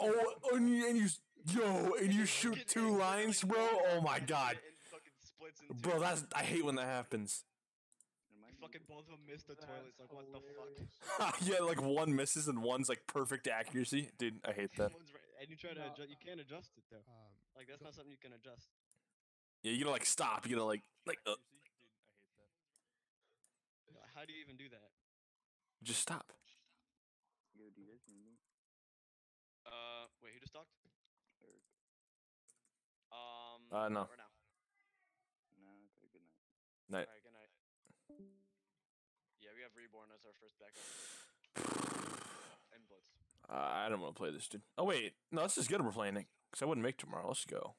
Oh, and you, and you yo, and you shoot Fucking two lines, like, bro. Oh my god, fucking bro, that's I hate when that happens. You fucking both of them missed the toilets. Like what the fuck? yeah, like one misses and one's like perfect accuracy, dude. I hate that. And you try to adjust. You can't adjust it though. Um, Like that's not something you can adjust. Yeah, you gotta like stop. You gotta like like uh, Uh, How do you even do that? just stop. Yo, do you guys need me? Uh, wait, who just talked? Eric. Um. Uh, no. Or now. No, okay, good night. Night. Alright, good night. Yeah, we have Reborn as our first backup. And Blitz. Uh, I don't want to play this, dude. Oh wait, no, this is good. We're playing it because I wouldn't make tomorrow. Let's go.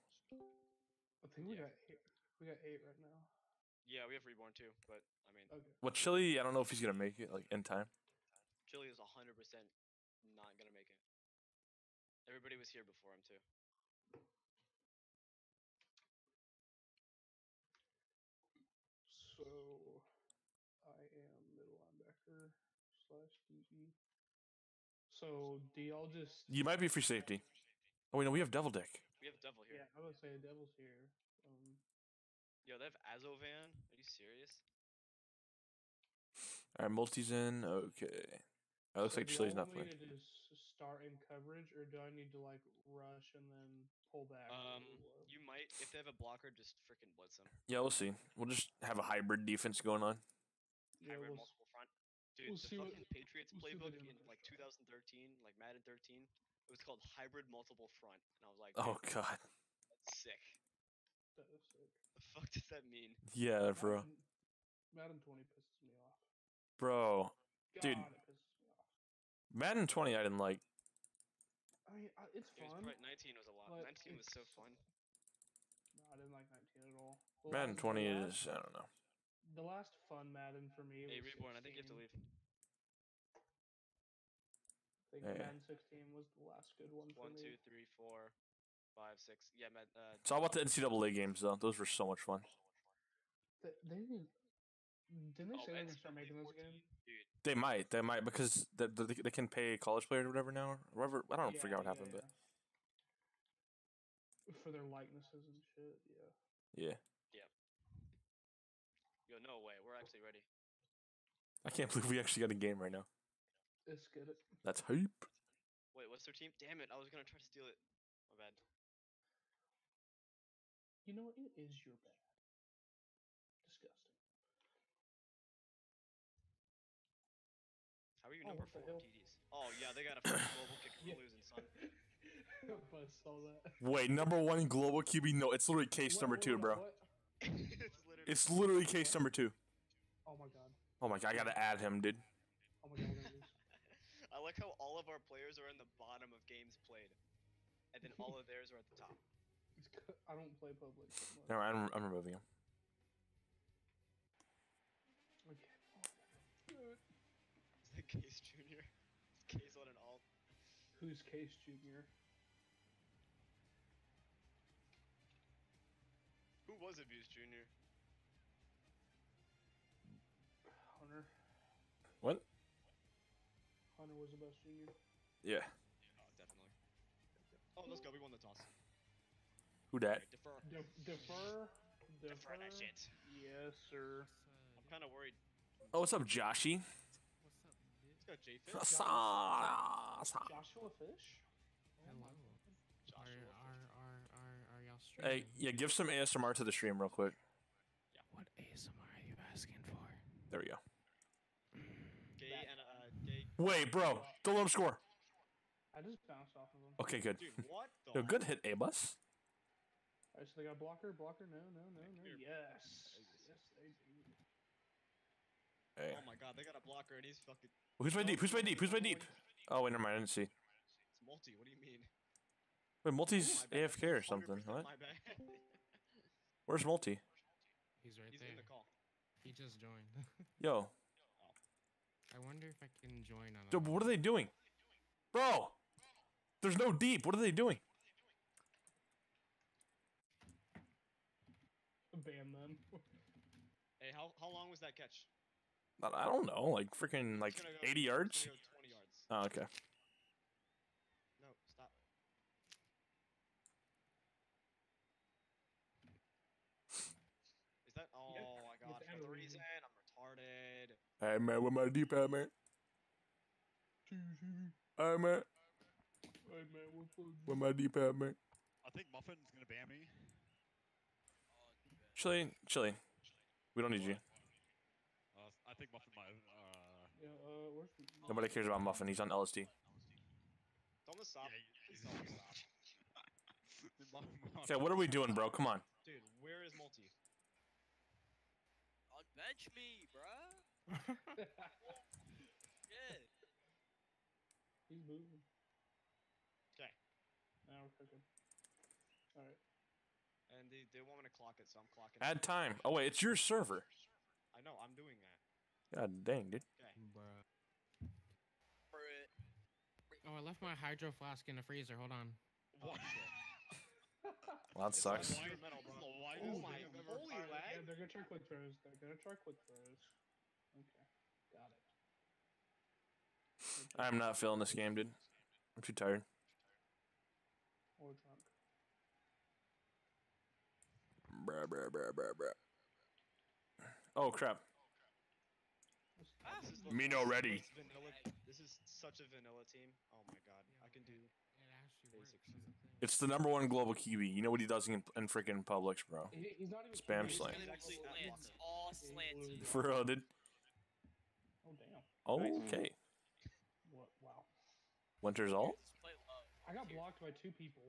I think we Yeah. got eight. We got eight right now. Yeah, we have Reborn too, but I mean, Okay. Well, Chili, I don't know if he's gonna make it like in time. Chili is 100% not gonna make it. Everybody was here before him too. So I am middle linebacker slash DE. So do y'all just You might be free safety. Oh wait, no, we have Devil Dick. We have Devil here. Yeah, I would say Devil's here. Um, Yo, they have Azovan. Are you serious? All right, multi's in. Okay. It looks so like do Chili's not playing. just start in coverage, or do I need to like rush and then pull back? Um, you might if they have a blocker, just freaking blitz them. Yeah, we'll see. We'll just have a hybrid defense going on. yeah, Hybrid we'll, multiple front. Dude, we'll the see what- Patriots we'll playbook in in like 2013, like Madden 13, it was called hybrid multiple front, and I was like, Oh god. that's sick. that is sick. The fuck does that mean? Yeah, bro. Madden, Madden 20 pisses me off. Bro. God, Dude. it pisses. Madden 20 I didn't like. I mean, I, it's It was fun. probably, 19 was a lot. but 19 was so it's- fun. No, I didn't like 19 at all. The Madden last- the 20 last- is I don't know. The last fun Madden for me Hey, was Reborn, I think you have to 16. leave. I think Yeah. Madden 16 was the last good one for One, me. two, three, four, five, six. Yeah, Mad, uh, It's all about the NCAA games though. Those were so much fun. Th- They, didn't. Didn't they oh, say they were gonna start NCAA making those 14? again? Dude, They might. They might because they, they, they can pay college players or whatever now. Or whatever. I don't forget what happened, but yeah. for their likenesses and shit. Yeah. yeah. yo, no way. We're actually ready. I can't believe we actually got a game right now. Let's get it. That's hype. Wait, what's their team? Damn it, I was gonna try to steal it. My bad. You know what? It is your bad. How are you Oh, number what four? TDs? Oh yeah, they got a global kicker for losing, son. if I saw that. Wait, number one global QB? No, it's literally case What- number what- two, bro. what? it's literally. It's literally case number two. Oh my god. Oh my god, I gotta add him, dude. Oh my god. There it is. I like how all of our players are in the bottom of games played, and then all of theirs are at the top. I don't play public. so. No, I'm, I'm removing him. Okay. Good. Is that Case Junior? Case on an alt. Who's Case Junior? Who was Abuse Junior? Hunter. What? Hunter was the best junior. Yeah. Oh, definitely. Oh, let's go. We won the toss. Who dat? Alright, defer. De- defer. Defer that shit. Yes, sir. I'm kind of worried. Oh, what's up, Joshy? What's up, bitch? Let's go, J Fit. Sa- sa- Joshua Fish. Hello. Are, Joshua. are, are, are, are y'all Hey, yeah, give some ASMR to the stream real quick. Yeah. What ASMR are you asking for? There we go. Gay and uh, gay. Wait, bro, don't let him score. I just bounced off of him. Okay, good. Dude, what the? Yo, good hit, A bus. Alright, so they got blocker, blocker. No, no, no, no. Yes. Yes, they do. Hey. Oh my god, they got a blocker and he's fucking. Who's my deep? Who's my deep? Who's my deep? Oh, oh wait, never mind. I didn't see. It's multi. What do you mean? Wait, multi's oh, My AFK or something. What? My bad. Where's multi? He's right He's there. in the call. He just joined. Yo, I wonder if I can join on. dude, what are they doing, bro? There's no deep. What are they doing? Ban them. Hey, how how long was that catch? I don't know, like freaking like go 80 yards? Go yards. Oh, okay. No, stop. Is that? Oh my god! For the reason I'm retarded. Hey man, with my D-pad, man. Hey man. Hey man, with my D-pad, man. I think Muffin's gonna ban me. Chili, chili. We don't need you. I think Muffin might. Uh, Yeah, uh, where's the... Nobody cares about Muffin. He's on LSD. Tell him to stop. yeah, Please tell stop. Okay, what are we doing, bro? Come on. Dude, where is multi? Unbench me, bruh. Yeah. He's moving. 'Kay. Now we're cooking. Alright. And they, they want me to clock it, so I'm clocking. Add it. time. Oh wait, it's your server. I know, I'm doing that. God dang, dude. Bruh. Bruh. Oh, I left my hydro flask in the freezer. Hold on. Oh, what? Well, that It's sucks. not metal, bro. This is the Oh my, thing I've ever holy Alright, lag. Yeah, they're gonna try quick throws. They're gonna try quick throws. Okay. Got it. Okay. I'm not feeling this game, dude. I'm too tired. Or drunk. Bruh, bruh, bruh, bruh, bruh. Oh crap. Ah, this is the Me no ready. Vanilla, this is such a vanilla team. Oh my god, I can do. It. Basics. That's the thing. It's the number one global QB. You know what he does in, in freaking publics, bro. He, he's not even Spam he's slang. just Exactly all that Slants. blocker. All slants. For real, dude. Oh damn. Okay. What? Wow. Winter's all. Just play low. I got blocked by two people.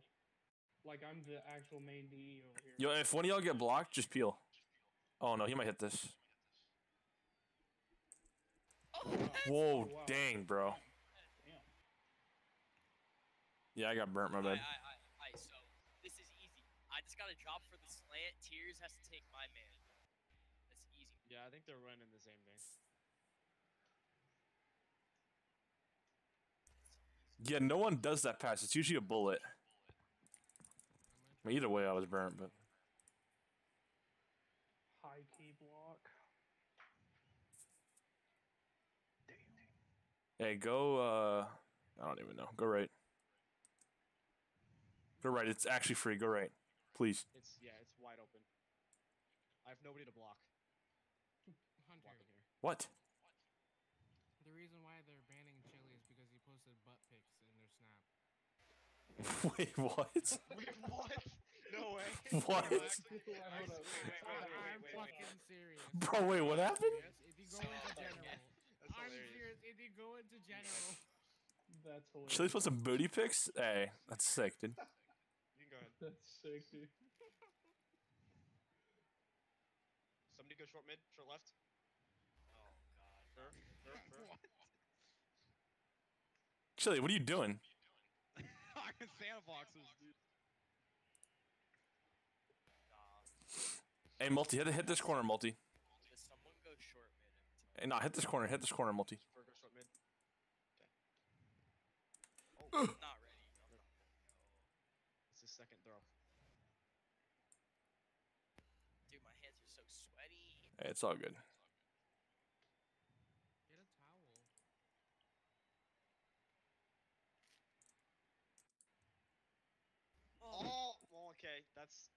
Like I'm the actual main DE over here. Yo, if one of y'all get blocked, just peel. Oh no, he might hit this. Whoa, wow. dang, bro. Damn. Yeah, I got burnt. My bad. I, I, I, I, so this is easy. I just got to drop for the slant. Tears has to take my man. That's easy. Yeah, I think they're running the same thing. Yeah, no one does that pass. It's usually a bullet. I mean, either way, I was burnt, but High key block. Hey, go. uh I don't even know. Go right. Go right. It's actually free. Go right, please. It's yeah, it's wide open. I have nobody to block. Hunter. Blocking here. What? The reason why they're banning Chili is because he posted butt pics in their snap. Wait, what? Wait, what? No way. What? No, actually- I- wait, wait, wait, I- wait, I'm wait, wait, fucking serious. Bro, wait, what happened? If you go into general. That's I'm hilarious. serious. If you go into general. That's hilarious. Chili's put some booty pics. Hey, that's sick, dude. You can go ahead. That's sick, dude. Somebody go short mid, short left. Oh god. Fur, fur, fur. Chili, what are you doing? I'm in Santa boxes, dude. Hey, multi, hit hit this corner, multi. Does someone go short mid every time? No, hit this corner. Hit this corner, multi. Fur, go short mid. Oh, I'm not ready. I'm not ready. It's his second throw. Dude, my hands are so sweaty. Hey, it's all good. Get a towel. Oh, well, okay. That's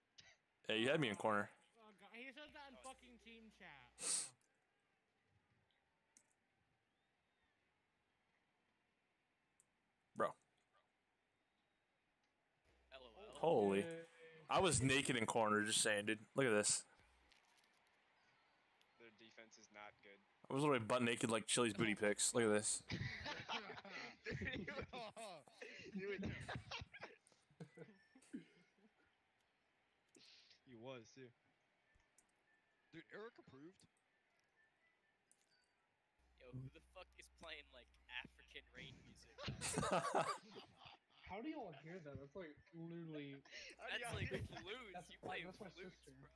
Hey, you had me in corner. Oh god, he said that in fucking team chat. Oh. Bro. LOL. Holy. Yay. I was naked in corner, just saying, dude. Look at this. their defense is not good. I was literally butt naked like Chili's booty pics. Look at this. you would. he was too. Dude, Eric approved. Yo, who the fuck is playing like African rain music? How do y'all hear that? That's like literally. That's like flutes. That's, You like, play that's my flutes, sister. bro.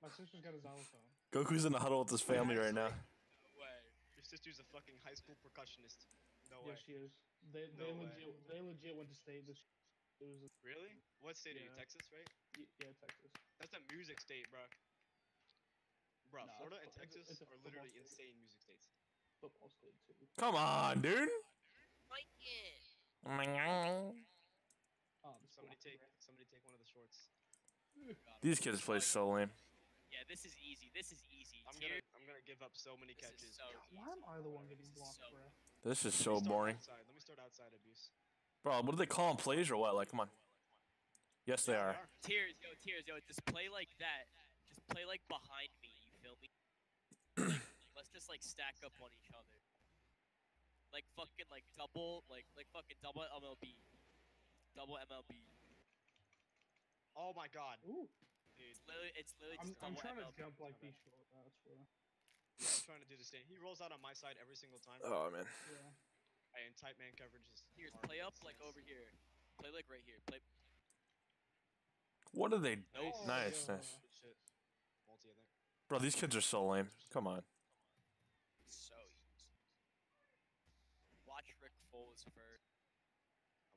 My sister's got a xylophone. Goku's in the huddle with his family right now. No way. Your sister's a fucking high school percussionist. No Yeah, way. she is. They they No way. legit they legit went to state this. It was Really? What state are you? Yeah. Texas, right? y- yeah Texas. That's a music state, bro. Bro, Nah, Florida and it's fu- it's a- Texas it's a are literally state. insane music states. Football state too. Come on, dude. Mike it. Oh, Somebody take, somebody take one of the shorts. These kids play so lame. Yeah, Yeah, this is easy. This is easy. I'm gonna I'm gonna give up so many this catches. so why am I the one getting This blocked, so bro? This is so boring. Outside. Let me start outside abuse. Bro, what do they call them? Plays or what? Like, come on. Yes, they are. Tears, yo, tears, yo. Just play like that. Just play like behind me. You feel me? like, let's just like stack up on each other. Like fucking like double, like like fucking double MLB, double MLB. Oh my god, Ooh, dude. It's literally, it's literally I'm, just I'm double trying to jump like these short routes, bro. Yeah, I'm trying to do the same. He rolls out on my side every single time. Oh man. Yeah. And tight man coverage is. Here's play up get like over here. Play like right here. Play. What are they? Nope. Oh, Nice, yeah. nice. Shit. Multi, I think. Bro, these kids are so lame. Come on. So easy. Watch Rick Foles first.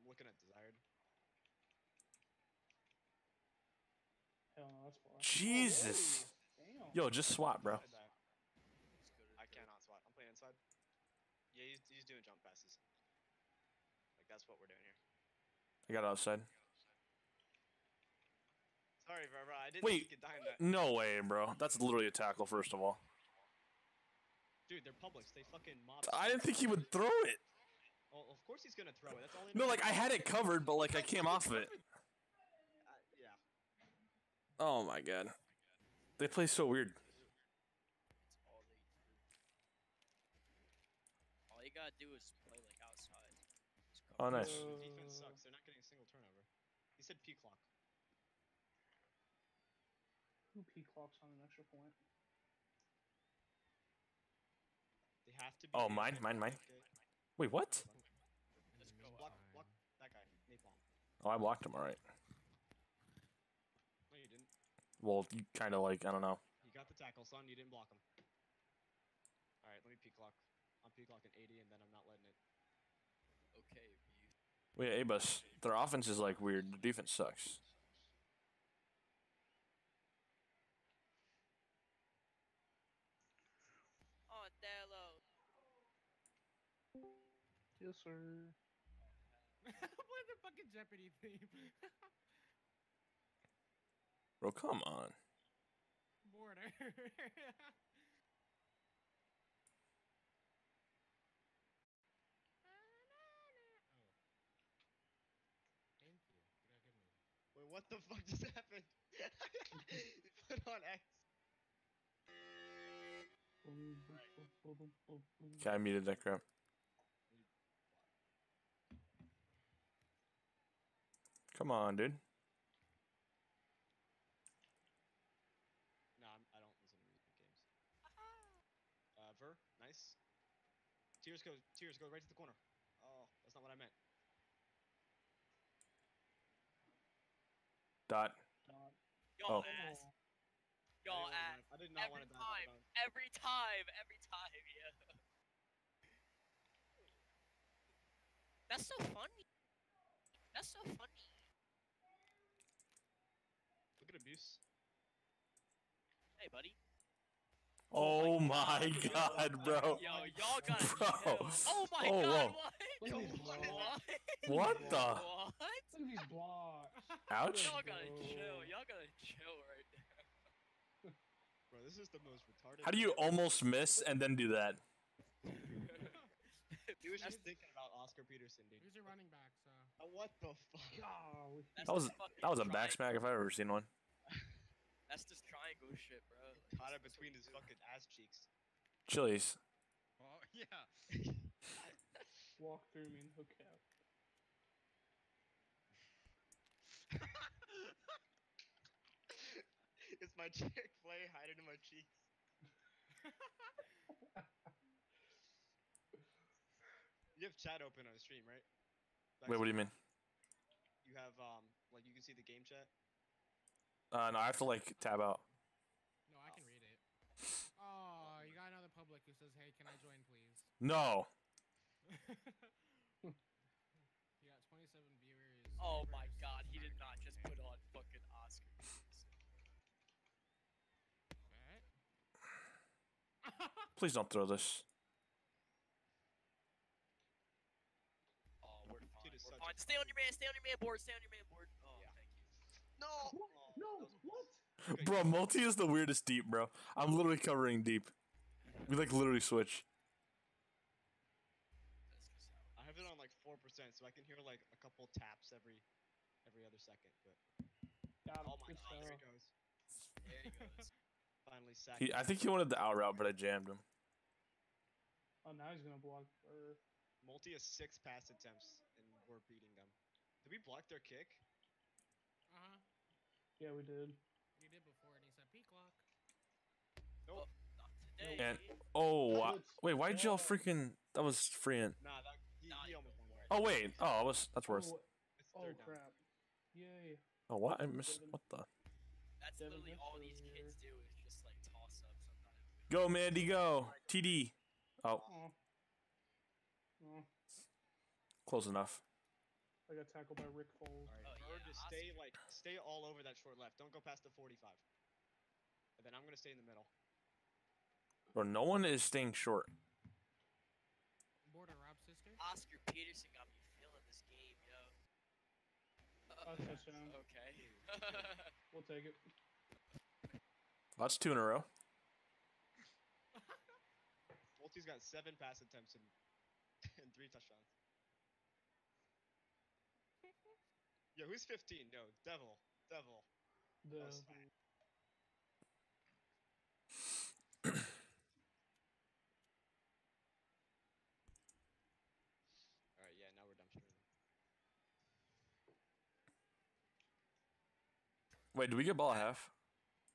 I'm looking at desired. Hell no, that's far. Jesus. Damn. Yo, just swap, bro. I cannot swat. I'm playing inside. Yeah, he's, he's doing jump passes. Like that's what we're doing here. I got outside. Sorry, bro. bro, I didn't Wait. think you could die in that. No way, bro. That's literally a tackle, first of all. Dude, they're publics. They fucking mob. I didn't think he would throw it. Oh, of course he's gonna throw it. That's all. he No, like I had it covered, but like I came off of it. Uh, yeah. Oh my god. They play so weird. All. All you gotta do is play like outside. Oh, nice. The defense Uh, sucks. They're not getting a single turnover. He said P clock. Who P clocks on an extra point? They have to be. Oh, mine, mine, mine. Okay. Wait, what? Just go Block, block that guy. Napalm. Oh, I blocked him. All right. No, you didn't. Well, you kind of like I don't know. You got the tackle, son. You didn't block him. All right, let me P clock. I'm P clocking 80, and then I'm not letting it. Okay, you. Wait, Abus. Their offense is like weird. Their defense sucks. Oh, Dello. Yes, sir. Play the fucking Jeopardy theme. Bro, come on. Border. Oh. Thank you. You gotta give me. Wait, what the fuck just happened? you put on X. Okay, I muted that crap. Come on, dude. No, I'm, I don't listen to music games. Uh, Ver, nice. Tears go, tears go right to the corner. Oh, that's not what I meant. Dot. Not. Y'all Oh. ass. Oh. I Y'all wanna ass. I did not Every want to dive out of time. bounds. Every time. Every time. Yeah. That's so funny. That's so funny. Look at abuse. Hey, buddy. Oh my god, bro. Yo, y'all gotta Bro. Oh my Oh, god, whoa. what? Yo, what? What? What the? What? Look at these blocks. Ouch. Y'all gotta chill. Y'all gotta chill right there. Bro, this is the most retarded. How do you almost miss and then do that? He was just thinking about Oscar Peterson, dude. Who's your running back, so? Uh, what the fuck? Golly. That was that was a back smack if I've ever seen one. That's just triangle shit, bro. Like, Caught it that's- that's what between his fucking ass cheeks. Chili's. Oh yeah. Walk through me and hook out. it's my Chick Fil A hiding in my cheeks. You have chat open on the stream, right? Wait, what do you mean? You have um, like you can see the game chat. Uh, no, I have to like tab out. No, I can read it. Oh, you got another public who says, "Hey, can I join, please?" No. you got 27 viewers. Oh my god, he did not just put on fucking Oscar. Please don't throw this. Oh, we're fine. We're fine. Stay on your man. Stay on your man board. Stay on your man board. Oh, Yeah. thank you. No. What? Oh, No, what? Okay, Bro, multi is the weirdest deep, bro. I'm literally covering deep. We like literally switch. I have it on like four percent, so I can hear like a couple taps every every other second. But Got him. oh my Good god, there he stuff. goes. There he goes. Finally sacked. He, I think he wanted the out route, but I jammed him. Oh, now he's gonna block. Or Multi has six pass attempts, and we're beating them. Did we block their kick? Uh huh. yeah, we did. You did before, and he said P clock. Nope. Oh, not today. And oh, wow. Let's uh, wait, why'd y'all go. freaking? That was freeing. Nah, that he, Nah, he almost won. Oh wait, oh, I was that's worse. Oh, oh crap! Yay! Oh, what? I missed. Devin. What the? That's Devin literally all these Mitchell kids do is just like toss up sometimes. Go, Mandy, go. TD. Oh, Oh. Oh, close enough. I got tackled by Rick Foles. All right, Bird, yeah, just Oscar. stay like stay all over that short left. Don't go past the 45. And then I'm gonna stay in the middle. Bro, no one is staying short. Border Rob's sister. Oscar Peterson got me feeling this game, yo. Oh, touchdown. Okay. We'll take it. That's two in a row. Multi's got seven pass attempts and, and three touchdowns. Yo, who's 15? No, Devil. Devil. The Oh. Alright, yeah, now we're dumpstering. Wait, did we get ball at half?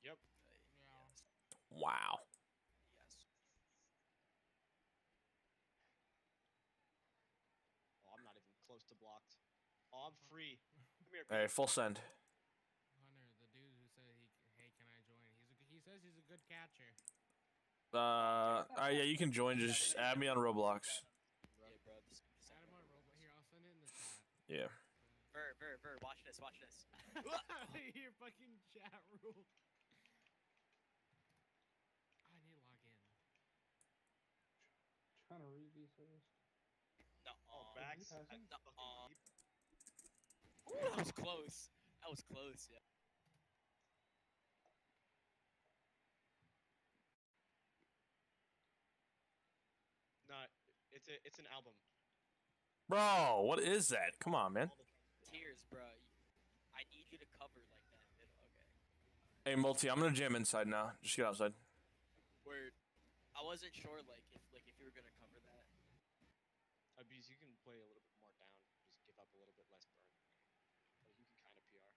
Yep. Yeah. Wow. yes. Oh, I'm not even close to blocked. Oh, I'm free. Come here. Hey, full send. Hunter, the dude who said he, hey, can I join? He's a, g- he says he's a good catcher. Uh, uh, yeah, you can join. Just add me on Roblox. Yeah, bro. This, this Add him on Roblox. Here, I'll send it in the chat. Yeah. Ver, Ver, Ver, watch this, watch this. Your fucking chat rule. I need to log in. trying to read these first. No, Oh, uh, backs. passing? at No, fucking uh, deep. That was close. That was close, yeah. No, it's a it's an album. Bro, what is that? Come on, man. All the time. Tears, bro. I need you to cover like that. Okay. Hey, multi, I'm gonna jam inside now. Just get outside. Word. I wasn't sure, like, if like if you were gonna cover that. Abuse, you can play a little bit more down. Just give up a little bit less burn. But you can kind of PR.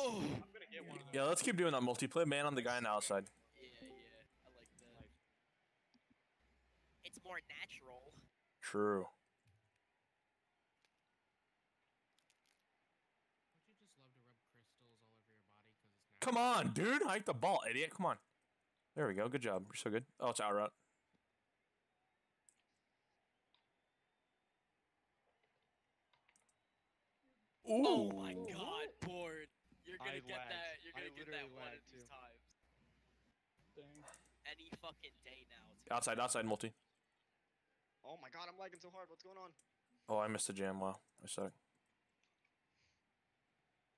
Oh. I'm gonna get one of those. Yeah, let's keep doing that multiplayer. Man on the guy on the outside. Yeah, yeah. I like that. It's more natural. True. Don't you just love to rub crystals all over your body because it's natural? Come on, dude. Hike the ball, idiot. Come on. There we go. Good job. You're so good. Oh, it's out route. Ooh. Oh my god, bored. You're gonna get lagged. that. You're gonna get that one of these too. times. Dang. Any fucking day now. It's Outside, outside, multi. Oh my god, I'm lagging so hard. What's going on? Oh, I missed the jam. Wow. I suck.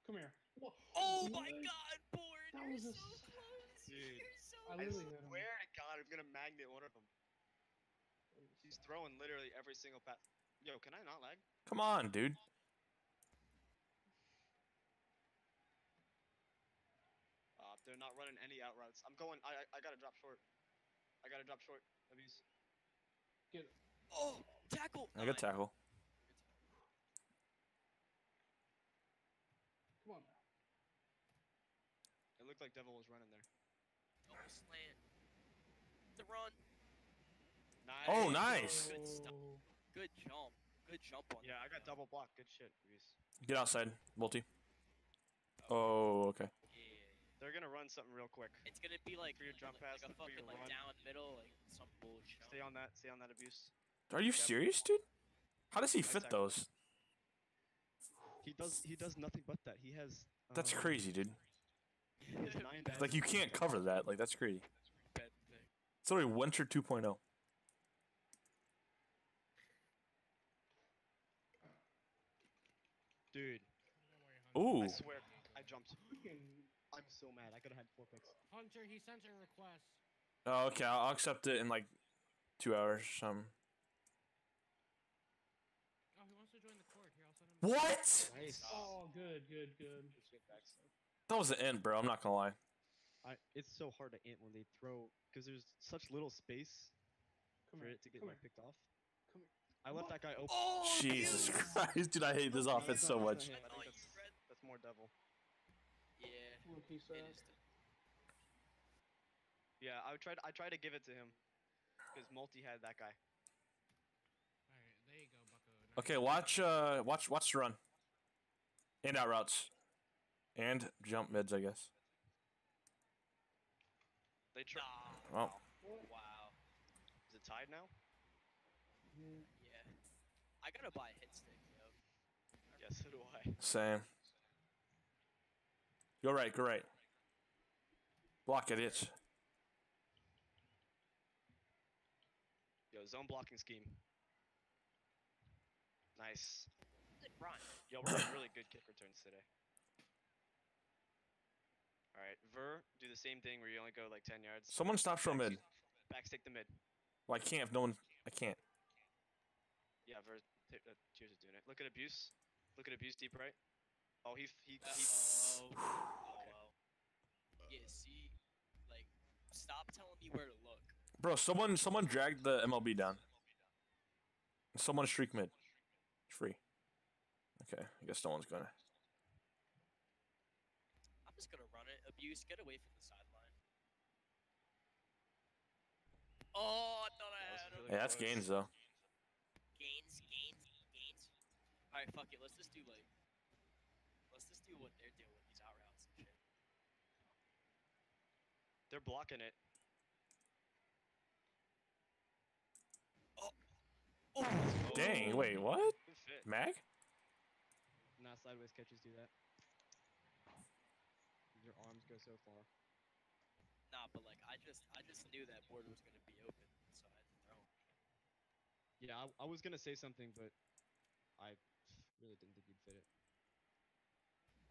Come here. Whoa. Oh my god, bored. That You're was a so s- close. Dude, You're so I I literally hit him. swear to God, I'm gonna magnet one of them. He's throwing literally every single pass. Yo, can I not lag? Come on, dude. Uh, they're not running any out routes. I'm going. I I, I gotta drop short. I gotta drop short. Abuse. Get it. Oh, tackle. I got Nine. tackle. Come on. It looked like Devil was running there. Oh, slant. The run. Nice. Oh, nice. Good stuff. Good jump. Good jump on Yeah, that, I got double block. Good shit, Abuse. Get outside, multi. Oh, okay. Yeah. They're gonna run something real quick. It's gonna be like For your jump like, pass, like a for your fucking like run. down middle, like some bullshit. Stay on that. Stay on that abuse. Are you Yep. serious, dude? How does he Nice fit tackle. those? He does. He does nothing but that. He has. That's um, crazy, dude. he has nine Like you can't cover that. Like that's crazy. It's already Winter oh. 2.0. Dude, Ooh. I swear, I jumped. Freaking I'm so mad. I could have had four picks. Hunter, he sent a request. Oh, okay. I'll, I'll accept it in like two hours. or something. Oh, he wants to join the court. Here, I'll send him. What? Nice. Oh, good, good, good. That was the end, bro. I'm not gonna lie. I, it's so hard to int when they throw because there's such little space Come for here. it to get come like picked off. Come here. I left that guy open. Oh, Jesus dude. Christ, dude! I hate this offense so much. not him. I think you that's, that's more devil. Yeah, Rookie it sack. is. Yeah, I tried. I tried to give it to him because multi had that guy. All right, there you go, Bucko. Now Okay, watch. Uh, watch. Watch the run. And out routes. And jump mids, I guess. They tried. Nah. Well, Wow. Is it tied now? Mm, Yeah. I gotta buy a hit stick, yo. Yes, so do I. same. Go right. Go right. Block it. Itch. Yo, zone blocking scheme. Nice. Good run. Yo, we're getting really good kick returns today. All right, Ver, do the same thing where you only go like 10 yards. Someone stop from mid. Backstick the mid. Well, I can't if no one. I can't. Yeah, Ver, t- uh, Cheers is doing it. Look at abuse. Look at abuse deep right. Oh, he f- he he. Oh. Yeah. See, like, stop telling me where to look. Bro, someone someone dragged the MLB down. Someone streak mid. It's free. Okay, I guess no one's gonna. I'm just gonna run it. Abuse. Get away from the sideline. Oh, I thought I had him. really Yeah, that's close. gains though. Gains, gains, gains. All right, fuck it. Let's just do like, let's just do what they're doing. These out routes and shit. They're blocking it. Oh, oh. Dang, Oh, wait, what? Mag? Not sideways catches do that. Your arms go so far. Nah, but like, I just, I just knew that board was gonna be open, so I had to throw. 'em. Yeah, I, I was gonna say something, but I really didn't think you'd fit it.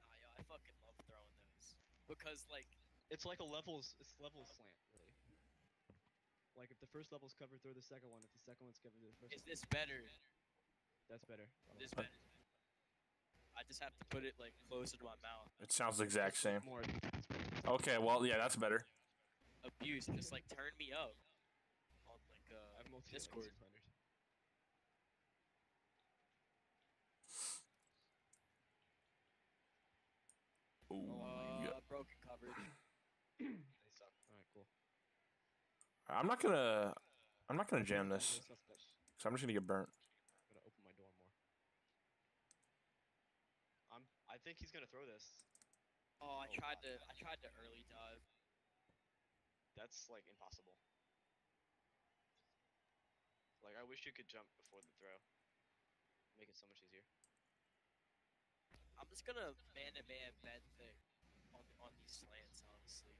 Nah, yo, I fucking love throwing those because like, It's like a levels. It's level slant, really. Like if the first level's covered, throw the second one. If the second one's covered, throw the first. is this better? That's better. This better. I just have to put it like closer to my mouth. It sounds the exact same. More. Okay, well, yeah, that's better. Abuse, just like turn me up on like I uh have multi Discord. Ooh, Oh yeah. uh, broken coverage. They suck. All right, cool. I'm not gonna. I'm not gonna jam this. No. Cause I'm just gonna get burnt. Gotta open my door more. I'm. I think he's gonna throw this. Oh, I Oh, tried God. to, I tried to early dive. That's like impossible. Like I wish you could jump before the throw. Make it so much easier. I'm just gonna man to man bend thing on on these slants, honestly.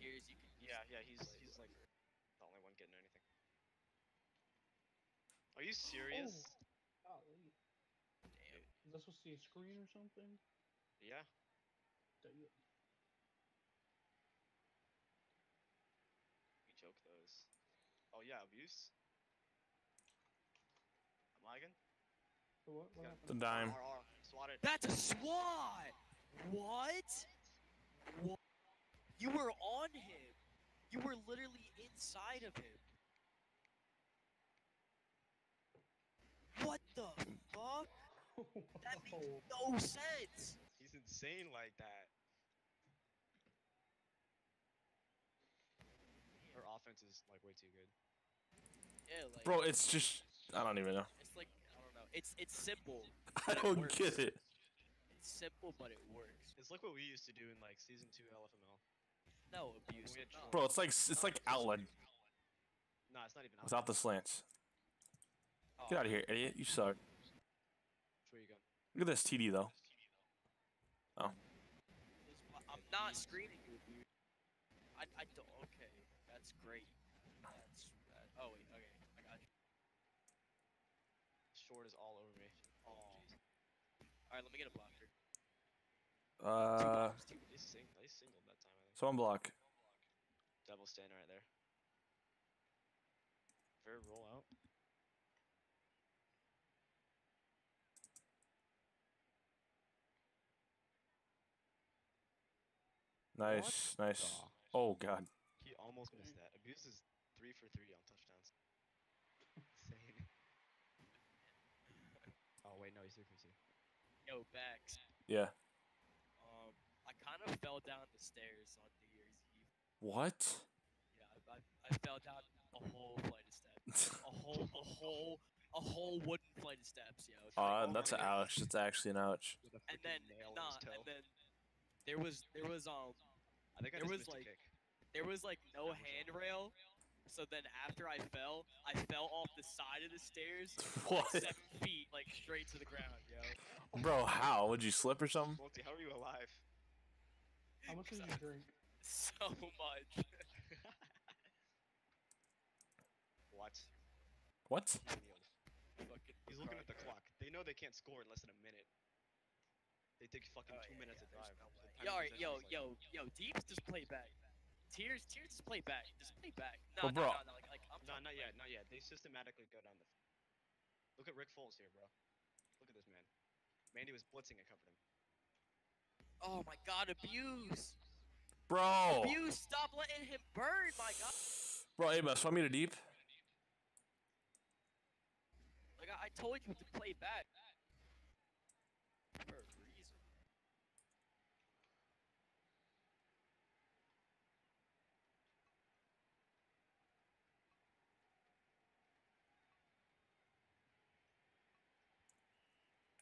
Tears, you can. Yeah, just yeah. He's play he's like the only one getting anything. Are you serious? Oh, golly. Damn. Is that supposed to be a screen or something? Yeah. Dang it. We choke those. Oh yeah, abuse. Am I again? So what? What Yeah. The dime. R, R, swat. That's a SWAT! What? What? You were on him! You were literally inside of him! What the fuck? That makes no sense! He's insane like that. Her offense is like way too good. Yeah, like. Bro, it's just. I don't even know. It's like, I don't know. It's it's simple. I don't works. get it. It's simple, but it works. It's like what we used to do in like season two LFML. No abuse. No. Bro, it's like it's like outlet Nah, it's not even. without the slants. Oh, Get out of here, idiot! You suck. Way you going? Look at this TD though. Oh. I'm not screening you, dude. I, I don't. Okay, that's great. That's. That, oh wait, okay, I got you. Short is all over me. Oh. jeez. All right, let me get a blocker. Two Uh, bombs, two. They, sing, they singled that time, I think. someone block. Devil standing right there. Fair roll out. Nice, nice. Aw. Oh god. He almost missed that. Abuse is three for three on touchdowns. Insane. oh wait, no, he's three for two. Yo, Bex. Yeah. I fell down the stairs on New Year's Eve. What? Yeah, I, I, I fell down a whole flight of steps. A whole, a whole, a whole wooden flight of steps, yo. It's like, Uh, oh that's an ouch. That's actually an ouch. With a And freaking then, nail in nah, his toe. and then there was, there was, um, I think I there just was, missed a like, kick. there was like no That was all. handrail. So then after I fell, I fell off the side of the stairs, What? like seven feet, like straight to the ground, yo. Bro, how? Would you slip or something? Multi, how are you alive? How much did you drink? So much. What? What? He's looking at the clock. They know they can't score in less than a minute. They take fucking Oh, two yeah, minutes yeah, to there's drive. no so way. time Yo, alright, yo, like- yo, yo, Deeps, just play back. Tears, Tears, just play back. Just play back. But No, no, bro- no, no, like, like, I'm No, not yet, not yet. They systematically go down the. Look at Rick Foles here, bro. Look at this man. Mandy was blitzing and covered him. Oh my god, abuse! Bro! Abuse, stop letting him burn, my god! Bro, hey, best, want me to deep? Like, I, I told you to play back. For a reason.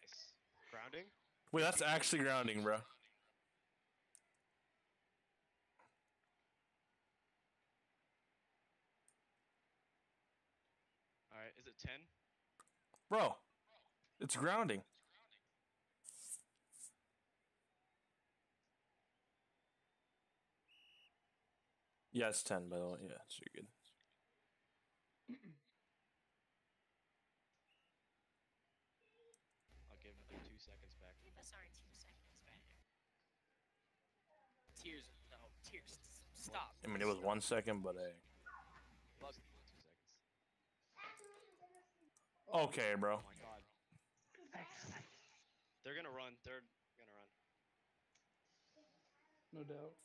Nice. Grounding. Wait, that's actually grounding, bro. All right. Is it ten? Bro, it's grounding. Yeah, it's 10, by the way. Yeah, so you're good. I'll give it like two seconds back. Give us our two seconds back. Tears, no, tears, stop. I mean, it was one second, but hey. Fuck. Two seconds. Okay, bro. Oh my god. They're gonna run. They're gonna run. No doubt.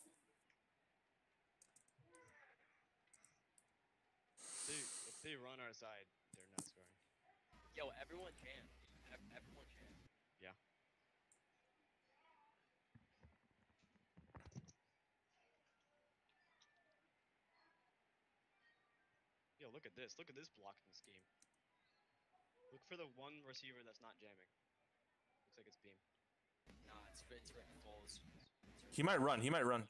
If they, if they run our side, they're not scoring. Yo, everyone jam. Ev- Everyone jam. Yo, look at this. Look at this blocking scheme. Look for the one receiver that's not jamming. Looks like it's beam. Nah, it's it's Rick Foles. He might run. He might run.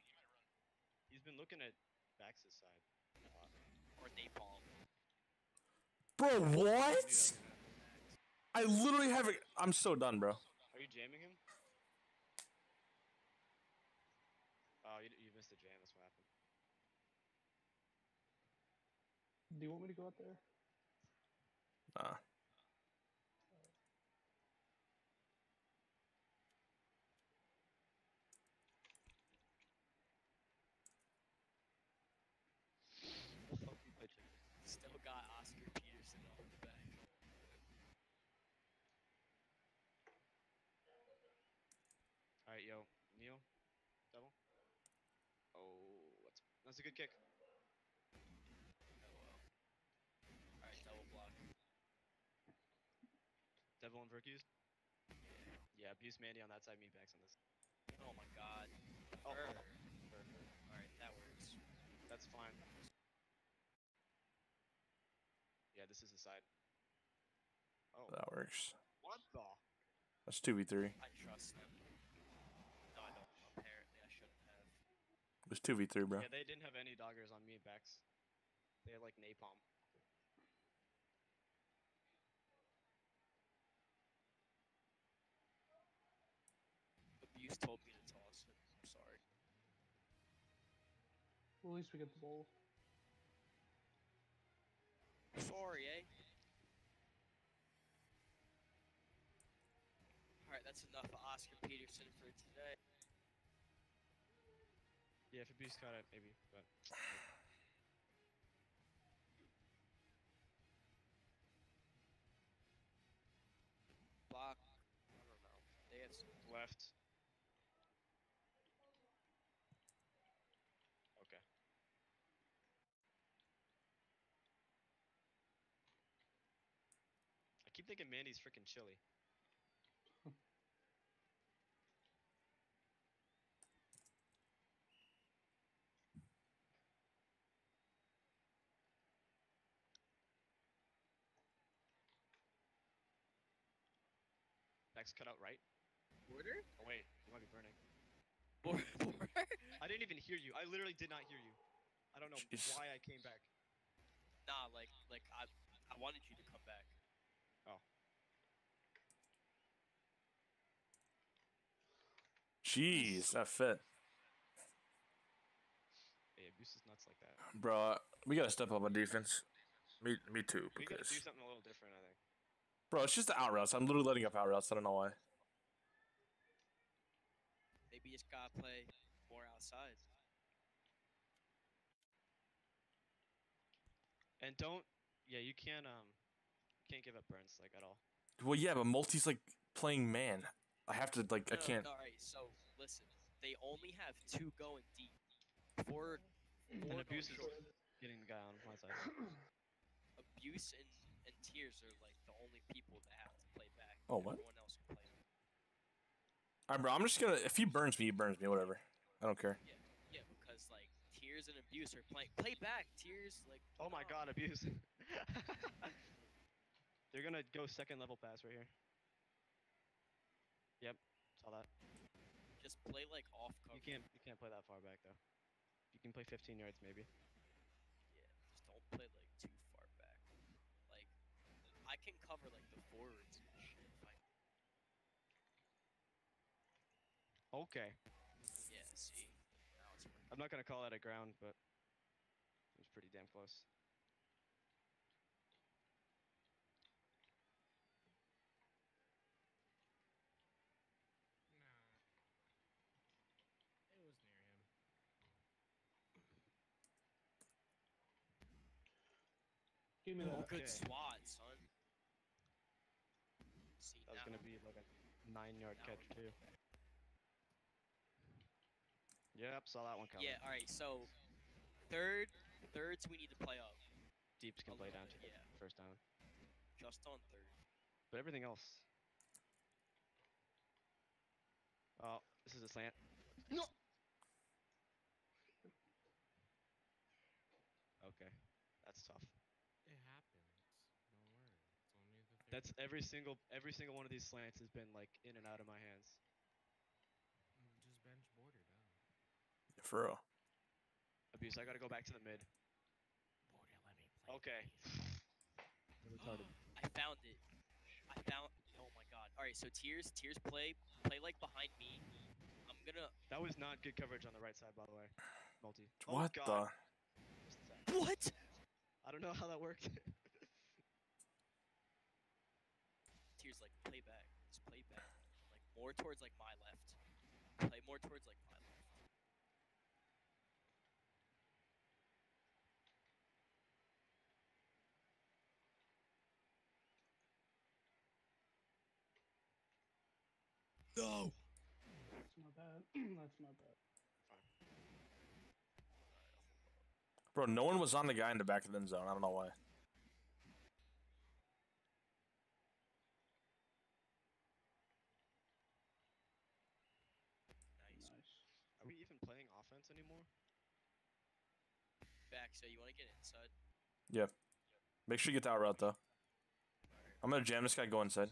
He's been looking at Bax's side. a lot. Or Napalm. Bro, what? that was gonna happen. I literally have it. I'm so done, bro. Are you jamming him? Oh, you, you missed the jam. That's what happened. Do you want me to go out there? Nah. Still got Oscar Peterson on the back. All right, yo, Neil, double. Oh, that's that's a good kick. Oh well. Alright, double block. Devil and Vercuse. Yeah, abuse Mandy on that side, me backs on this. Oh my god. Oh, Brr. Alright, that works. that's fine. Yeah, this is the side. Oh, That works. what the? That's 2v3. I trust them. No, I don't. Apparently, I shouldn't have. It was 2v3, bro. Yeah, they didn't have any doggers on me backs. They had like napalm. Abuse told me to toss it. I'm sorry. Well, at least we get the bowl. Sorry, eh? Alright, that's enough of Oscar Peterson for today. Yeah, if abuse caught it, maybe. But Block. I don't know. They have s- left. Okay. I keep thinking Mandy's freaking chilly. Next cut out right. border. Oh wait, you might be burning. Border. border? I didn't even hear you. I literally did not hear you. I don't know Jeez. why I came back. Nah, like like I I wanted you to come back. Oh. Jeez, that fit, Hey, abuse is nuts like that. bro. We gotta step up our defense. Me, me too. We gotta Because, do something a little different, I think. Bro, it's just the out routes. I'm literally letting up out routes. I don't know why. Maybe you just gotta play more outside. And don't, yeah, you can't um, can't give up burns like at all. Well, yeah, but multi's like playing man. I have to like I can't. All right, so listen, they only have two going deep. Four, And abuse is getting the guy on my side. Abuse and and tears are like the only people that have to play back. Oh, what? Everyone else can play. Alright, bro. I'm just gonna. If he burns me, he burns me. Whatever. I don't care. Yeah, yeah. because like tears and abuse are playing. Play back, tears. Like. Oh my on. god, abuse. They're gonna go second level pass right here. Yep, saw that. Just play like off cover. You can't you can't play that far back though. You can play 15 yards maybe. Yeah, just don't play like too far back. Like, I can cover like the forwards and shit. If I, Okay. yeah, see. Now it's. I'm not gonna call that a ground, but it was pretty damn close. Nah. It was near him. Give me Oh, that. good Okay. swat, son. See That was gonna be like a nine yard catch we're too. Yep, saw that one coming. Yeah. All right. So, third, thirds we need to play up. Deeps can a play down bit, to the yeah. first down. Just on third. But everything else. Oh, this is a slant. No. Okay, that's tough. It happens. Don't worry. It's only the third. That's every single every single one of these slants has been like in and out of my hands. Mm, Just bench border down. For real. Abuse. I gotta go back to the mid. Border, let me play. Okay. I found it. I found. Oh my god. All right. So tears, tears play, play like behind me. I'm gonna. That was not good coverage on the right side, by the way. Multi. Oh what oh, God. Missed. What? I don't know how that worked. Tears like play back. Just play back. Like more towards like my left. Play more towards like my left. No. That's my bad. That's my bad. Bro, no one was on the guy in the back of the end zone. I don't know why. Nice. Nice. Are we even playing offense anymore? Back. So you want to get inside? Make sure you get that route though. I'm gonna jam this guy. Go inside.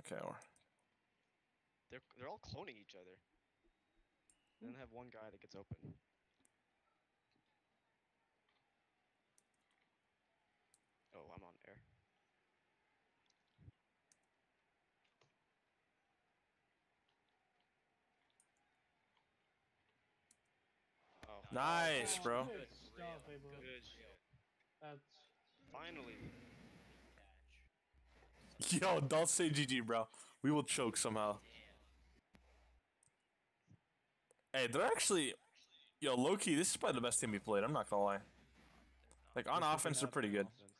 Okay. Or They're they're all cloning each other. Then have one guy that gets open. Oh, I'm on air. Oh, nice, bro. Good Good stuff, rail, hey, bro. good That's Finally. Yo, don't say GG, bro. We will choke somehow. Damn. Hey, they're actually, yo, low key. This is probably the best team we played. I'm not gonna lie. Like on Let's offense, they're pretty good. offense.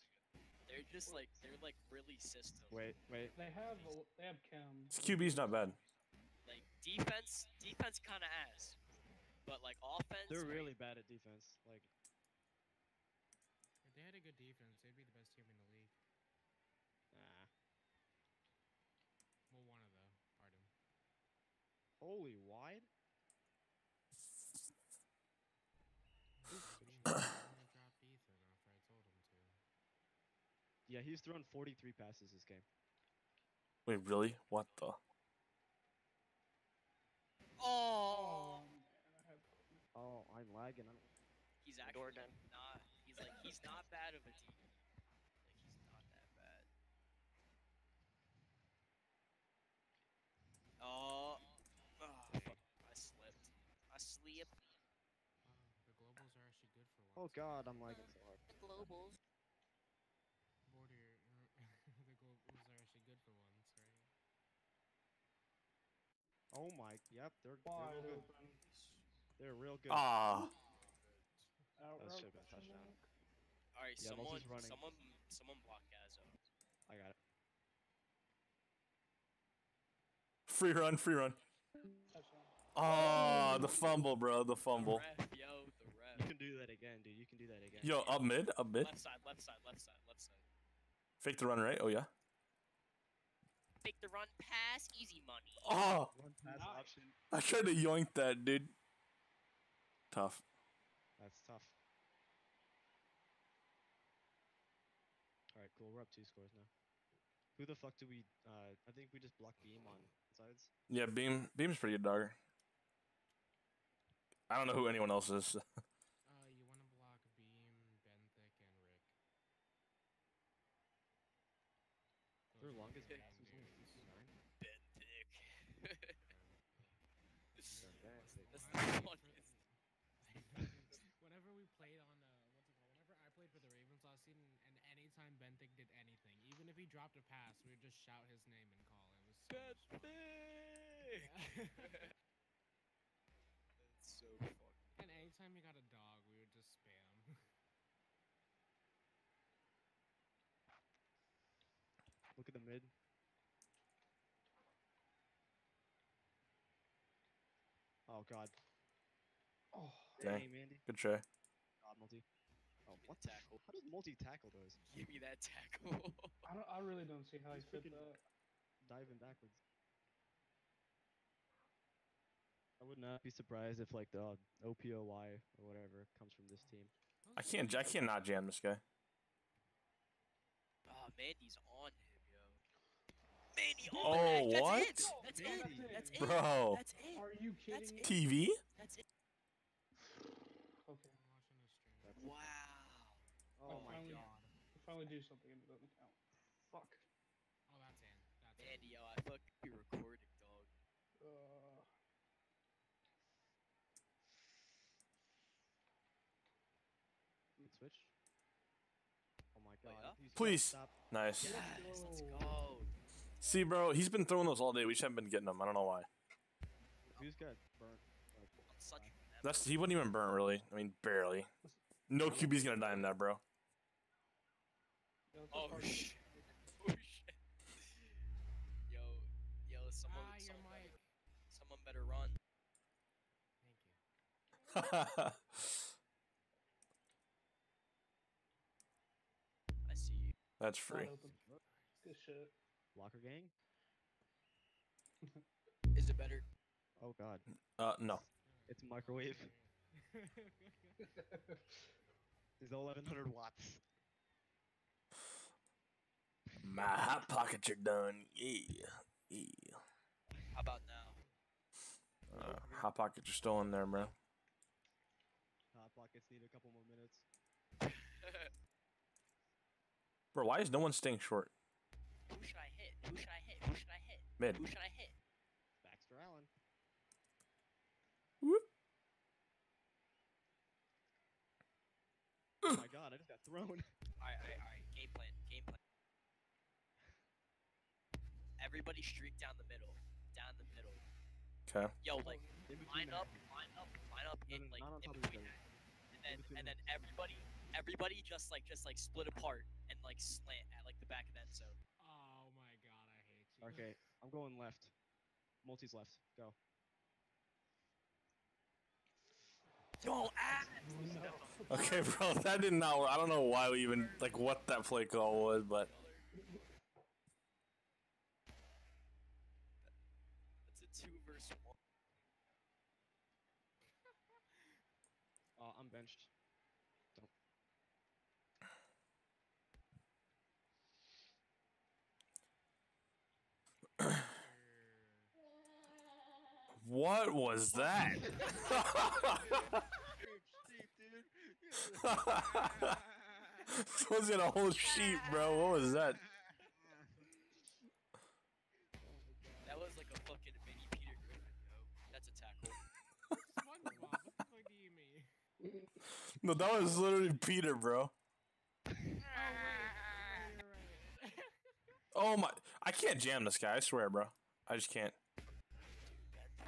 They're just like they're like really system. Wait, wait. They have a, they have chem. This QB's not bad. Like defense, defense kind of ass, but like offense. They're like, really bad at defense. Like, If they had a good defense, they'd be the best team in the league. nah. Well, one of the. Pardon. Holy wide? What do you mean? I only dropped Ethan after I told him to. Yeah, he's thrown 43 passes this game. Wait, really? What the? Oh, I have. Oh, I'm lagging. I'm... he's actually not. He's like he's not bad of a team. Like he's not that bad. Oh, oh fuck. I slipped. I slipped. Wow, the globals are actually good for once. Oh god, I'm lagging so hard. The globals. Border, the globals are actually good for once, right? Oh my, yep, they're, they're real good. They're real good. Ah, Out That should've been a touchdown. All right, Yeah, someone, someone, someone block Gazzo. I got it. free run, free run. Touchdown. Ah, the fumble, bro. The The fumble. ref, the You ref. Can do that again, dude. You can do that again. Yo, up mid, up mid. Left side, left side, left side, left side. Fake the run, right? Oh yeah. Take the run pass, easy money. Oh, One pass Nice. option. I tried to yoink that, dude. Tough. That's tough. Alright, cool. We're up two scores now. Who the fuck do we? Uh, I think we just blocked beam on sides. Yeah, Beam. Beam's pretty good, dog. I don't know who anyone else is. Uh, you want to block Beam, Benthic, and Rick. Their Those are longest the pass main was only dudes. 59. Ben Dick. They're bad. That's Why the are we funniest. fr- Whenever we played on, uh, what's it called? Whenever I played for the Ravens last season, and anytime Benthic did anything, even if he dropped a pass, we would just shout his name and call him. It was so much fun. Yeah. That's so funny. and anytime he got a dog, we would just spam. Look at the mid. Oh god. Oh, Dang. Dang, Mandy. Good try. God, multi. Oh, Give what the the tackle. How does multi tackle those? Give me that tackle. I don't. I really don't see how he He's fit that. Diving backwards. I would not be surprised if like the uh, OPOY or whatever comes from this team. I can't. I cannot jam this guy. oh, Mandy's on him, yo. Mandy on Oh, the what? That's it. That's it. Mandy. That's it. Bro. That's it. Are you That's kidding it. me? TV? That's it. Okay. I'm watching the stream. That's Wow. oh my finally- god. We finally do something and it doesn't count. Fuck. Oh, that's in. That's in. Mandy, yo, I fucking be recording, dog. Uh, Good switch. Oh my god. yeah? Please. Stop. Nice. Yes, let's go. go. See, bro, he's been throwing those all day. We just haven't been getting them. I don't know why. Who's got burnt? Like, such That's he wasn't even burnt really. I mean, barely. No QB's gonna die in that, bro. Yeah, let's Oh start- shit. Oh shit. Yo, yo, someone, Ah, someone, better, someone better run. Thank you. I see you. That's free. Good shit. Locker gang? Is it better? Oh god. Uh, no. It's microwave. It's 1100 watts. My hot pockets are done. Yeah. Yeah. How about now? Uh, hot pockets are still in there, bro. Hot pockets need a couple more minutes. Bro, why is no one staying short? Who should I hit? Who should I hit? Who should I hit? Mid. Who should I hit? Baxter Allen. Whoop. Oh my god, I just got thrown. Alright, alright, alright. Game plan. Game plan. Everybody streak down the middle. Down the middle. Okay. Yo, like, In line up, line up, line up in like in top of each between that, and then and then everybody everybody just like just like split apart and like slant at like the back of the end zone. Oh my god, I hate you. Okay, I'm going left. Multi's left. Go. Yo, ah! Okay, bro, that did not. work. I don't know why we even like what that play call was, but It's a two versus one. Uh, I'm benched. Don't. What was that? was it a whole sheep, bro? What was that? That was like a fucking mini Peter Griffin, yo. That's a tackle. SpongeBob, what the fuck do you mean? No, that was literally Peter, bro. Oh wait, oh. Oh my! I can't jam this guy. I swear, bro. I just can't. Bad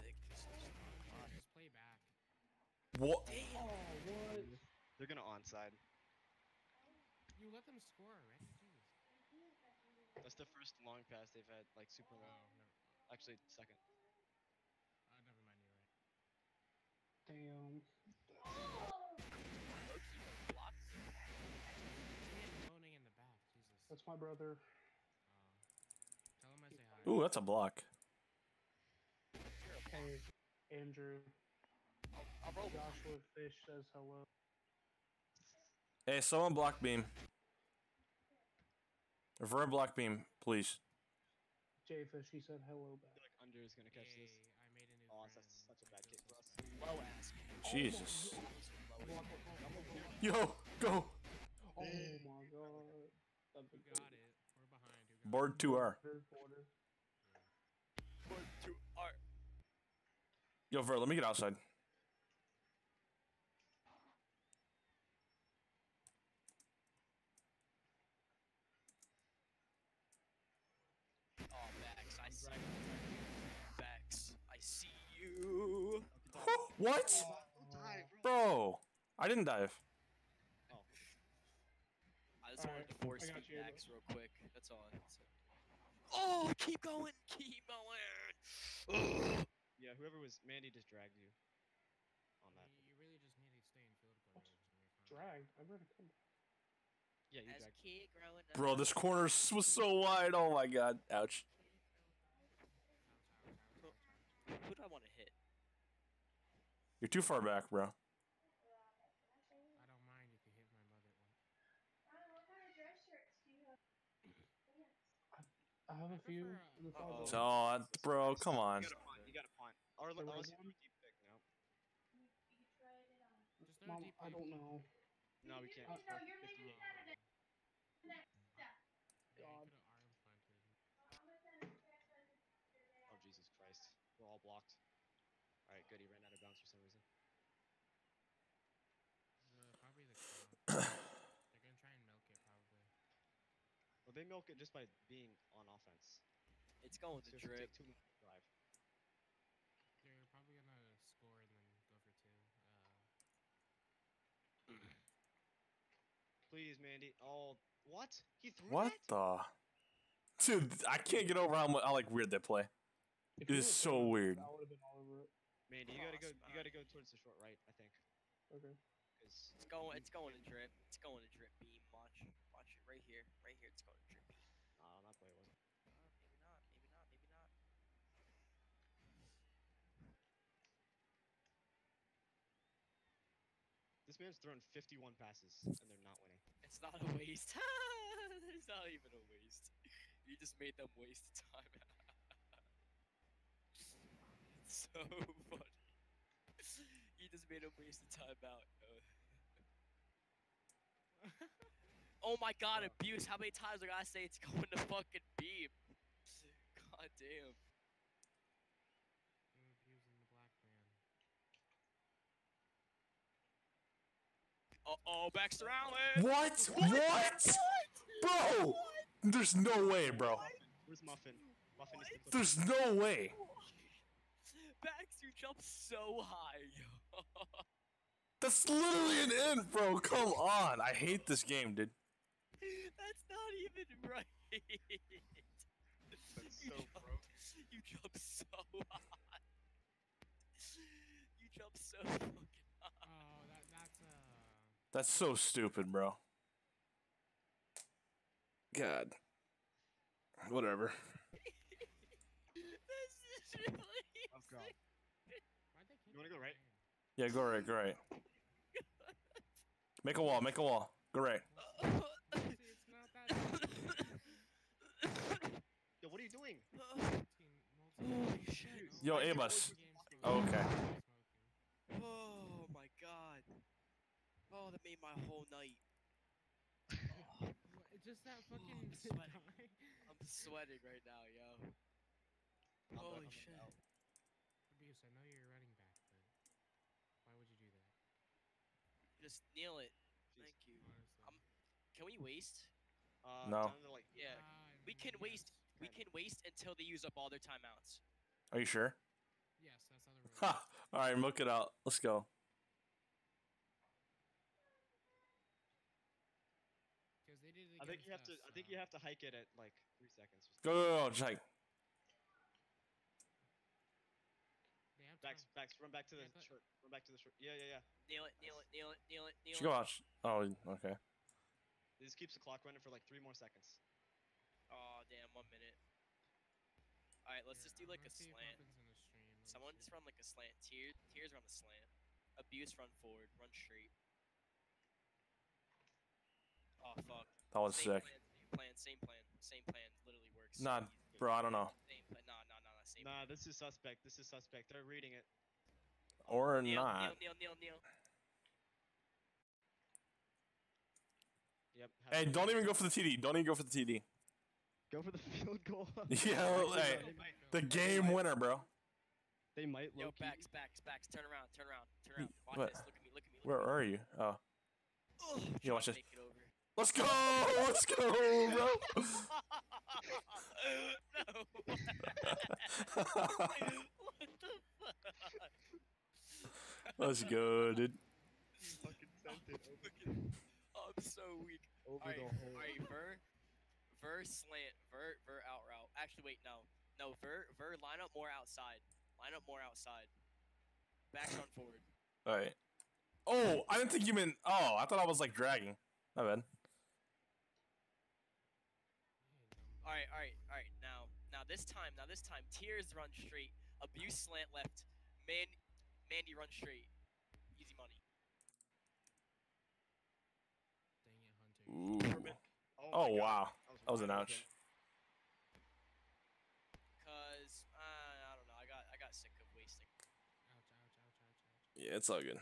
thing. Just, Just play back. What? Oh, what? They're gonna onside. You let them score already? Jeez. That's the first long pass they've had, like super Oh, long. never, Actually, second. uh, never mind, you're right. Damn. block. In the back, Jesus. That's my brother. Uh, tell him I say hi. Ooh, that's a block. Hey, Andrew. I'll roll. Joshua Fish says hello. Hey, someone block beam. Refer block beam, please. Jay Fish, he said hello I back. feel like under is gonna catch Yay, this. I made a new Oh, that's such a bad kick for us. Low ass. Jesus. Yo, go. Oh my god. That'd Who got it? We're behind. Who got Board it? 2R. Border, border. Two, art. Yo, Ver, let me get outside. Oh, Bax, I see you. Bax, I see you. What? Oh, oh. Bro, I didn't dive. Oh. I just wanted to force I got feed you. Real quick. That's all. That's it. Oh, keep going, keep going. Yeah, whoever was Mandy just dragged you on that. You, you really just need to stay in field goal range and you're fine. Dragged. I better come. Yeah, you As dragged. kid growing up. Bro, this corner was so wide. Oh my god. Ouch. Ouch, ouch, ouch, ouch, ouch. Who do I want to hit? You're too far back, bro. I don't mind if you hit my mother once. I have a I few. uh, in the Uh-oh. follow. Uh, bro, come on. You gotta punt. You gotta punt. Or The unless red you one? deep pick. No. Just Mom, deep I don't know. No, we can't. Uh, It's like Oh. 58. Yeah, you God. could've. Oh Jesus Christ! We're all blocked. All right, good. He ran out of bounds for some reason. The, probably the clock. They're gonna try and milk it, probably. Well, they milk it just by being on offense. It's going to So if drip. take two minutes to drive. They're probably gonna score and then go for two. Uh, Please, Mandy. Oh, what? He threw What that? the? Dude, I can't get over how, mu- how like weird they play. If It you is would've so weird. I would have been all over it. Mandy, you gotta go. You gotta go towards the short right. I think. Okay. 'Cause- It's going. It's going to drip. It's going to drip beam. Watch. Watch it right here. Right here. It's going to drip beam. On that play wasn't. Uh, maybe not. Maybe not. Maybe not. This man's thrown 51 passes and they're not winning. It's not a waste. it's not even a waste. You just made them waste time. so funny. You just made them waste a timeout. Uh. Oh my god, Yeah. abuse! How many times I gotta say it's going to fucking beep? God damn. they're abusing the black man. Uh oh, Baxter Allen. What? What? Bro! There's no way, bro. Where's Muffin? Muffin is the There's no way. Baxter jumped so high. yo. That's literally an int, bro. Come on. I hate this game, dude. That's not even right. That's You so jump- broke. You jump so high. You jump so fucking high. Oh, that that's uh. That's so stupid, bro. God. Whatever. this is really god. Why'd they keep You wanna go right? Yeah, go right, go right. Make a wall, make a wall. Go right. See, it's not that. Yo, what are you doing? Multi- multi- Holy shit. Yo, know, Why is your Amos. voice- games for Oh, okay. oh my god. Oh, that made my whole night. What, it's just that fucking I'm sweating. I'm sweating right now, yo. Holy shit. Abuse, I know you're a running back, but why would you do that? Just kneel it. Jeez. Thank you. Honestly. I'm- Can we waste? Uh, No. to like Yeah. Ah, We can yes. waste. We Ten. can waste until they use up all their timeouts. Are you sure? Yes, that's how the rule. Ha! Alright, milk it out. Let's go. They did it I think you have against to. us, I think you have to hike it at like three seconds. Or Go, go, go. Just like, They have Bax, Bax, run back to the Yeah, but- short. Run back to the shirt. Yeah, yeah, yeah. Kneel it. Kneel it. Kneel it. Kneel it. Kneel should it. go out. Oh, okay. This keeps the clock running for like three more seconds. Oh damn! One minute. All right, let's Here, just do like a gonna see if slant. Muffins in the stream, let me Someone see. just run like a slant. Tears, tears run a slant. Abuse run forward. Run straight. Oh fuck. That was same sick. Plan, same plan. Same plan. Same plan. Literally works. so Nah, easy. Bro, I don't know. Same plan. Nah, this is suspect. This is suspect. They're reading it. Or kneel, not. Kneel, kneel, kneel, kneel. Yep. Hey, don't even go for the TD. Don't even go for the TD. go for the field goal. Yeah, Actually, hey, no, they might. The game winner, bro. They might. Yo, low-key- Bax, Bax, Bax. Turn around, turn around, turn around. Watch what? this. Look at me. Look at me. Look Where at me. are you? Oh. Ugh, Yeah, watch this. Make it over. Let's go! Let's go, bro! no. what the fuck? Let's go, dude. Fucking sent it over, oh, I'm so weak. over Alright, the whole. alright, Ver, Ver slant, Ver, Ver out route. Actually, wait, no, no, Ver, Ver line up more outside. Line up more outside. Back on forward. Alright. Oh, I didn't think you meant. Oh, I thought I was like dragging. My bad. All right, all right, all right. Now, now this time, now this time, Tears run straight. Abuse slant left. Man, Mandy run straight. Easy money. Dang it, Hunter. Ooh. Oh, Oh, my God. wow. That was an ouch. Cause uh, I don't know. I got I got sick of wasting. Ouch, ouch, ouch, ouch, ouch. Yeah, it's all good.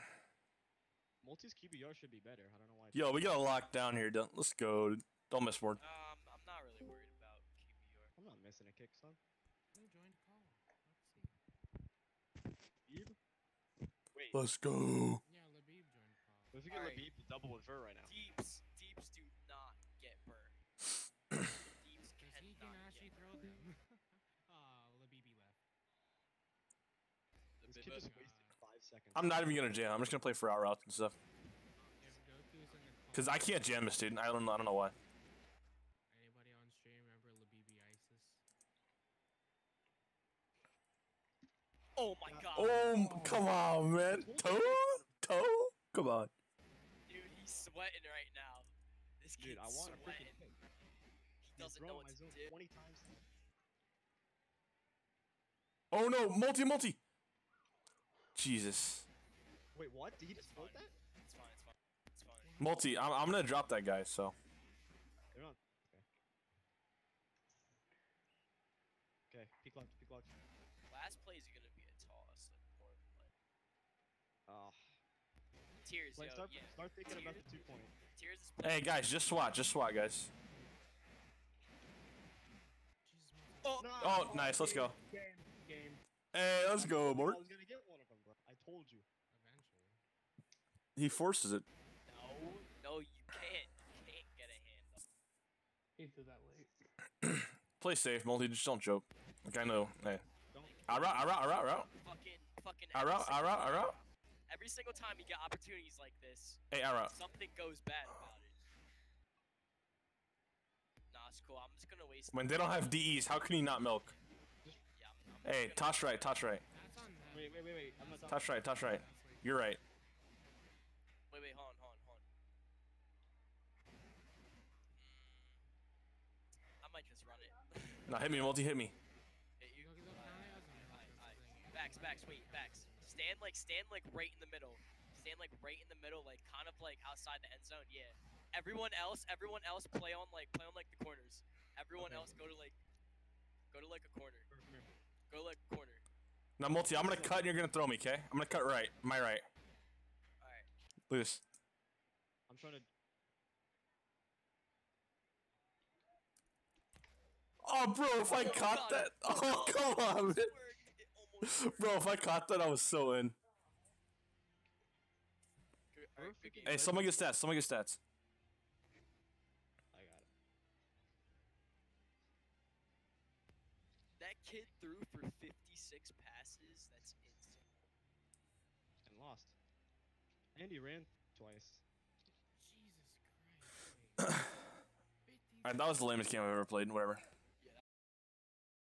Multi's QBR should be better. I don't know why. Yo, we got to lock down here. Don't, let's go. Don't miss more. Um, missing a kick, son. Who joined call? Let's see. Labib? Wait. Let's go. Yeah, Labib joined call. What if you get Alright. Labib to double with Ver right now? Deeps, deeps do not get burned. deeps Because he can cannot actually get throw them. Aw, Labibi left. The This bit- kid just wasted five seconds. I'm not even going to jam. I'm just going to play for out routes and stuff. If Goku's in the call. Because I can't jam this, dude. I don't, I don't know why. Anybody on stream remember Labibi ISIS? Oh my uh, god. Oh, oh, come on, man. Toe? Toe? Come on. Dude, he's sweating right now. This Dude, I want a sweating. freaking. He doesn't know what to do. 20 times. Oh, no. Multi, multi. Jesus. Wait, what? Did he just float that? It's fine, it's fine. It's fine. Multi. I'm, I'm going to drop that guy, so. They're not. Okay. Okay, peek locked, peek locked. Last play is gonna be a toss, like more of a play. Ah. Tears, Like, yo, start, yeah. start thinking about the two point. Tears is Hey, guys, just SWAT. Just SWAT, guys. Jesus, Oh, Oh, nice. Let's go. Game, game. Hey, let's go, I was gonna get one of them, bro. I told you. eventually. He forces it. no, no, you can't. You can't get a hand up. He threw that late. Play safe, multi. Just don't joke. Like, I know. Hey. Don't. I route, I route, I route, I route. Fucking, fucking. I route, I route, I route. Every single time you get opportunities like this, Hey, Ara. something goes bad about it. Nah, it's cool. I'm just gonna waste. When they don't have DEs, how can you not milk? Yeah, I'm, I'm Hey, just gonna- touch right, touch right, That's. Wait, wait, wait, wait. I'm not touch right, touch right. You're right. Wait, wait, hold on, hold on, hold on. Mm, I might just run it. Now hit me, multi, hit me. Hit you. Alright, alright, and alright, that's the alright. thing. Bax, Bax, wait, Bax. Stand like, stand like right in the middle. Stand like right in the middle, like kind of like outside the end zone. Yeah. Everyone else, everyone else play on like, play on like the corners. Everyone Okay. else go to like, go to like a corner. Go to like a corner. Now multi, I'm gonna cut and you're gonna throw me, okay? I'm gonna cut right, my right. All right. Loose. I'm trying to. Oh, bro, if I Oh, caught God. that, oh come on, bro. If I caught that, I was so in. Good, alright, good game. Hey, someone get stats. Someone get stats. I got it. That kid threw for 56 passes. That's insane. And lost. And he ran twice. Jesus Christ. wait. Alright, that was the lamest game I've ever played. Whatever.